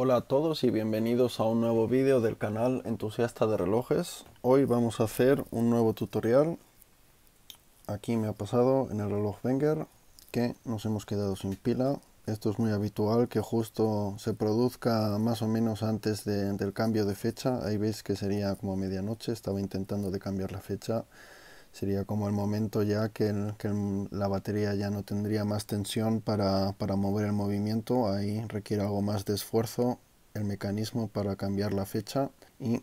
Hola a todos y bienvenidos a un nuevo vídeo del canal Entusiasta de Relojes. Hoy vamos a hacer un nuevo tutorial. Aquí me ha pasado en el reloj Wenger que nos hemos quedado sin pila. Esto es muy habitual que justo se produzca más o menos antes del cambio de fecha. Ahí veis que sería como medianoche, estaba intentando de cambiar la fecha sería como el momento ya que, la batería ya no tendría más tensión para, para, mover el movimiento, ahí requiere algo más de esfuerzo el mecanismo para cambiar la fecha. Y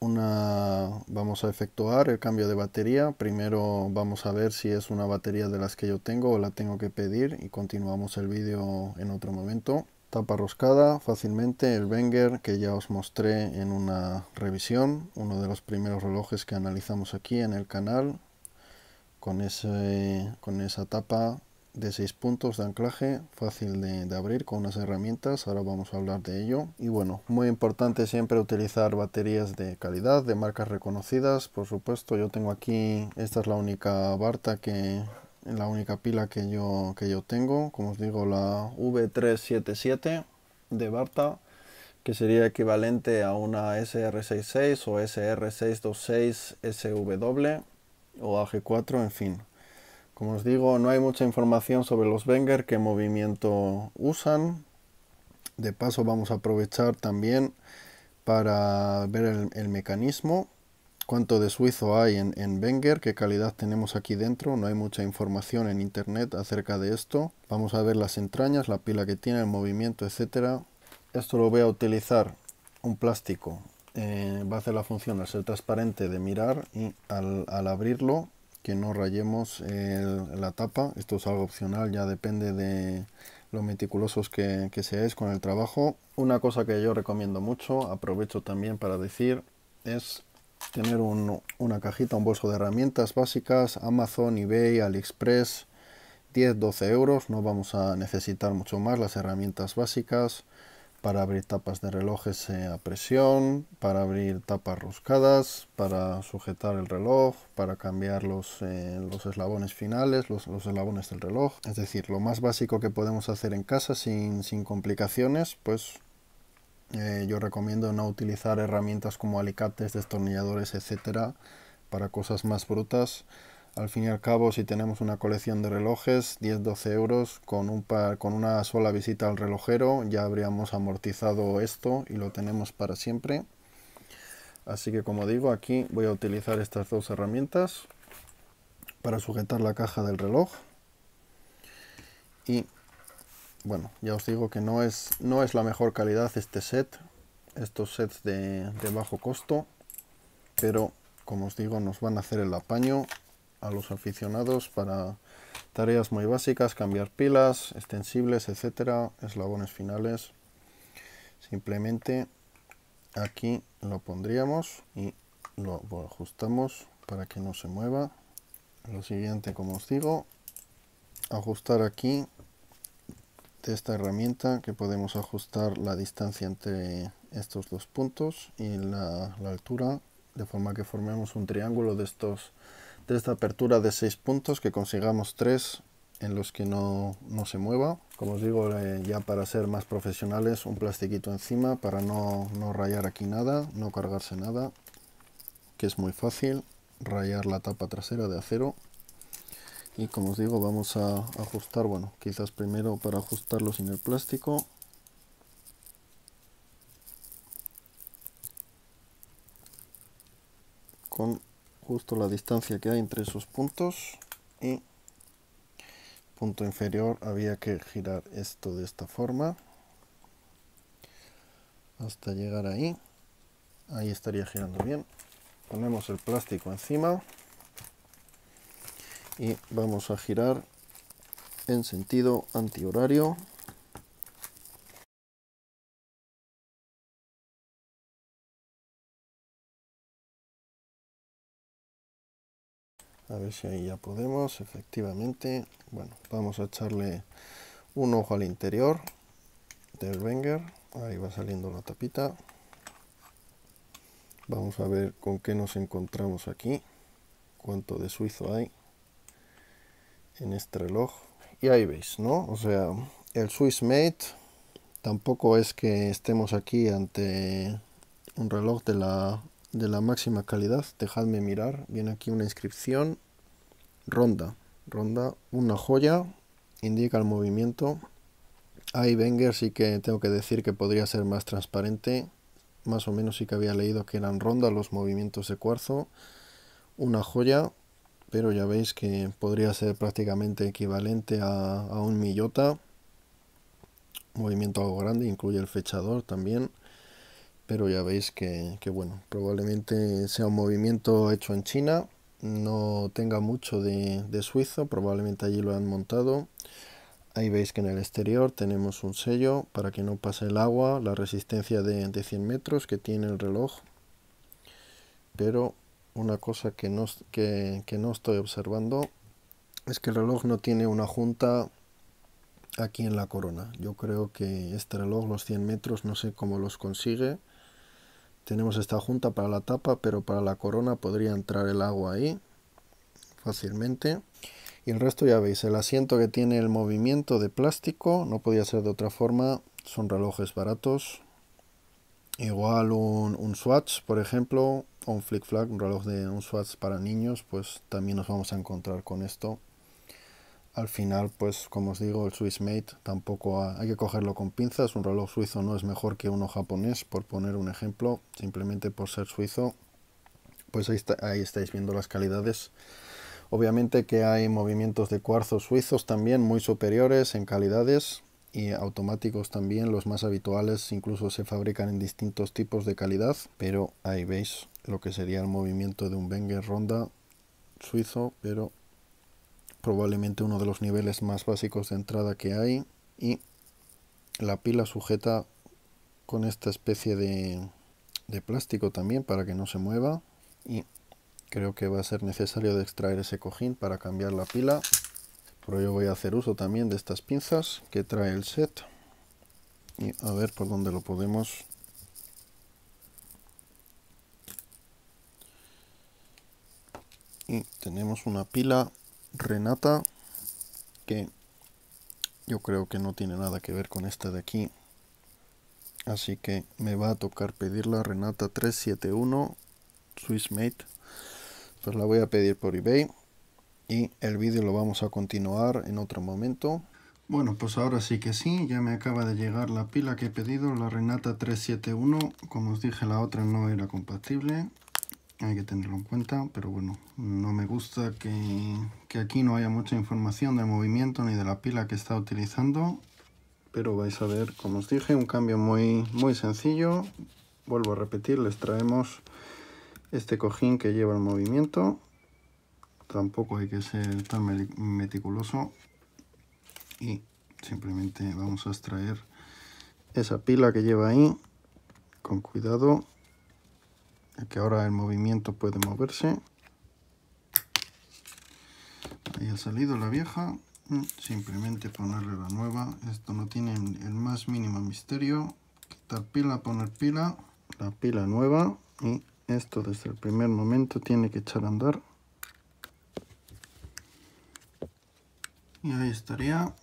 una vamos a efectuar el cambio de batería. Primero vamos a ver si es una batería de las que yo tengo o la tengo que pedir y continuamos el vídeo en otro momento. Tapa roscada fácilmente el Wenger que ya os mostré en una revisión uno de los primeros relojes que analizamos aquí en el canal con, ese, con esa tapa de 6 puntos de anclaje fácil de, abrir con unas herramientas. Ahora vamos a hablar de ello. Y bueno muy importante siempre utilizar baterías de calidad de marcas reconocidas. Por supuesto yo tengo aquí esta es la única Barta que la única pila que yo, que yo tengo, como os digo, la V377 de Barta, que sería equivalente a una SR66 o SR626 O AG4, en fin. Como os digo, no hay mucha información sobre los Wenger, qué movimiento usan. De paso vamos a aprovechar también para ver el, mecanismo cuánto de suizo hay en, en Wenger, qué calidad tenemos aquí dentro. No hay mucha información en internet acerca de esto. Vamos a ver las entrañas, la pila que tiene, el movimiento, etcétera. Esto lo voy a utilizar un plástico. Eh, va a hacer la función al ser transparente de mirar y al, abrirlo que no rayemos la tapa. Esto es algo opcional, ya depende de lo meticulosos que, que seáis con el trabajo. Una cosa que yo recomiendo mucho, aprovecho también para decir, es tener una cajita, un bolso de herramientas básicas, Amazon, eBay, AliExpress, 10-12 euros, no vamos a necesitar mucho más las herramientas básicas para abrir tapas de relojes eh, a presión, para abrir tapas roscadas, para sujetar el reloj, para cambiar los, eh, los eslabones finales, los, los, eslabones del reloj. Es decir, lo más básico que podemos hacer en casa sin, sin complicaciones, pues eh, yo recomiendo no utilizar herramientas como alicates, destornilladores, etcétera, para cosas más brutas. Al fin y al cabo, si tenemos una colección de relojes, 10-12 euros, con, un con una sola visita al relojero ya habríamos amortizado esto y lo tenemos para siempre. Así que como digo, aquí voy a utilizar estas dos herramientas para sujetar la caja del reloj. Y bueno, ya os digo que no es, no es la mejor calidad este set, estos sets de, bajo costo, pero como os digo nos van a hacer el apaño a los aficionados para tareas muy básicas, cambiar pilas, extensibles, etcétera, eslabones finales. Simplemente aquí lo pondríamos y lo ajustamos para que no se mueva. Lo siguiente, como os digo, ajustar aquí esta herramienta que podemos ajustar la distancia entre estos dos puntos y la, altura de forma que formemos un triángulo de estos de esta apertura de seis puntos que consigamos tres en los que no, se mueva. Como os digo eh, ya para ser más profesionales un plastiquito encima para no, no rayar aquí nada no cargarse nada que es muy fácil rayar la tapa trasera de acero. Y como os digo vamos a ajustar bueno quizás primero para ajustarlo sin el plástico. Con justo la distancia que hay entre esos puntos y punto inferior. Había que girar esto de esta forma hasta llegar ahí. Ahí estaría girando bien. Ponemos el plástico encima y vamos a girar en sentido antihorario a ver si ahí ya podemos efectivamente. Bueno vamos a echarle un ojo al interior del Wenger. Ahí va saliendo la tapita. Vamos a ver con qué nos encontramos aquí. Cuánto de suizo hay en este reloj. Y ahí veis no o sea el Swiss Mate tampoco es que estemos aquí ante un reloj de la, de la máxima calidad. Dejadme mirar, viene aquí una inscripción, ronda, ronda, una joya, indica el movimiento. Ahí Wenger sí que tengo que decir que podría ser más transparente. Más o menos sí que había leído que eran ronda los movimientos de cuarzo. Una joya, pero ya veis que podría ser prácticamente equivalente a, a un millota. Movimiento algo grande, incluye el fechador también. Pero ya veis que, que bueno, probablemente sea un movimiento hecho en China. No tenga mucho de, suizo, probablemente allí lo han montado. Ahí veis que en el exterior tenemos un sello para que no pase el agua, la resistencia de, de 100 metros que tiene el reloj. Pero una cosa que no, que, que no estoy observando es que el reloj no tiene una junta aquí en la corona. Yo creo que este reloj, los 100 metros, no sé cómo los consigue. Tenemos esta junta para la tapa, pero para la corona podría entrar el agua ahí fácilmente. Y el resto ya veis, el asiento que tiene el movimiento de plástico, no podía ser de otra forma, son relojes baratos. Igual un, un Swatch, por ejemplo, o un Flick Flag, un reloj de un Swatch para niños, pues también nos vamos a encontrar con esto. Al final, pues como os digo, el Swiss Mate tampoco hay que cogerlo con pinzas. Un reloj suizo no es mejor que uno japonés, por poner un ejemplo, simplemente por ser suizo. Pues ahí, está, ahí estáis viendo las calidades. Obviamente que hay movimientos de cuarzo suizos también muy superiores en calidades y automáticos también, los más habituales incluso se fabrican en distintos tipos de calidad, pero ahí veis lo que sería el movimiento de un Wenger Ronda suizo, pero probablemente uno de los niveles más básicos de entrada que hay. Y la pila sujeta con esta especie de, de plástico también para que no se mueva. Y creo que va a ser necesario de extraer ese cojín para cambiar la pila. Por ello voy a hacer uso también de estas pinzas que trae el set. Y a ver por dónde lo podemos. Y tenemos una pila Renata que yo creo que no tiene nada que ver con esta de aquí. Así que me va a tocar pedirla Renata 371 Swissmate pues la voy a pedir por ebay. Y el vídeo lo vamos a continuar en otro momento. Bueno pues ahora sí que sí ya me acaba de llegar la pila que he pedido la Renata 371 como os dije la otra no era compatible hay que tenerlo en cuenta, pero bueno, no me gusta que, que, aquí no haya mucha información del movimiento ni de la pila que está utilizando, pero vais a ver, como os dije, un cambio muy, muy sencillo. Vuelvo a repetir, les traemos este cojín que lleva el movimiento, tampoco hay que ser tan meticuloso. Y simplemente vamos a extraer esa pila que lleva ahí con cuidado que ahora el movimiento puede moverse. Ahí ha salido la vieja. Simplemente ponerle la nueva. Esto no tiene el más mínimo misterio. Quitar pila poner pila. La pila nueva. Y esto desde el primer momento tiene que echar a andar. Y ahí estaría.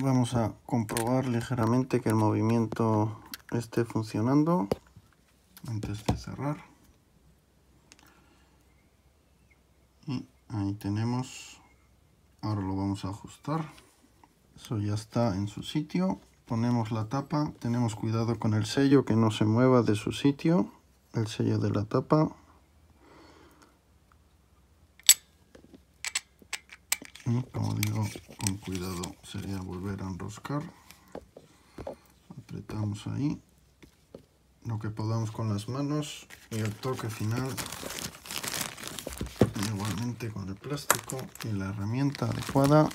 Vamos a comprobar ligeramente que el movimiento esté funcionando antes de cerrar. Y ahí tenemos ahora lo vamos a ajustar. Eso ya está en su sitio. Ponemos la tapa. Tenemos cuidado con el sello que no se mueva de su sitio. El sello de la tapa. Y como digo con cuidado sería volver a enroscar. Apretamos ahí lo que podamos con las manos y el toque final. Igualmente con el plástico y la herramienta adecuada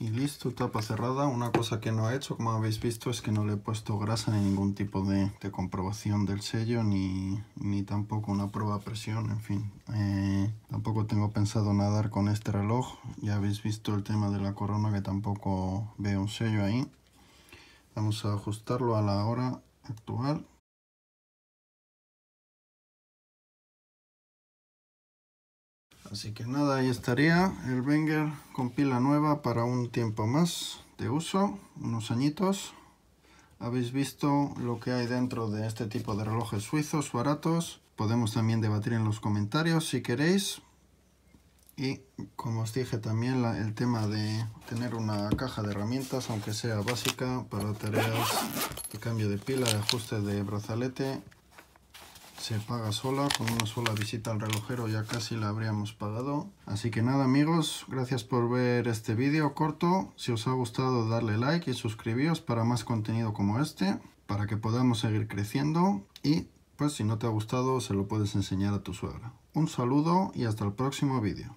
y listo, tapa cerrada. Una cosa que no he hecho, como habéis visto, es que no le he puesto grasa ni ningún tipo de, de comprobación del sello, ni, ni, tampoco una prueba a presión, en fin. Eh, tampoco tengo pensado nadar con este reloj. Ya habéis visto el tema de la corona, que tampoco veo un sello ahí. Vamos a ajustarlo a la hora actual. Así que nada, ahí estaría el Wenger con pila nueva para un tiempo más de uso, unos añitos. Habéis visto lo que hay dentro de este tipo de relojes suizos baratos. Podemos también debatir en los comentarios si queréis. Y como os dije también el tema de tener una caja de herramientas, aunque sea básica, para tareas de cambio de pila, ajuste de brazalete, se paga sola, con una sola visita al relojero ya casi la habríamos pagado. Así que nada amigos, gracias por ver este vídeo corto. Si os ha gustado darle like y suscribíos para más contenido como este, para que podamos seguir creciendo. Y pues si no te ha gustado se lo puedes enseñar a tu suegra. Un saludo y hasta el próximo vídeo.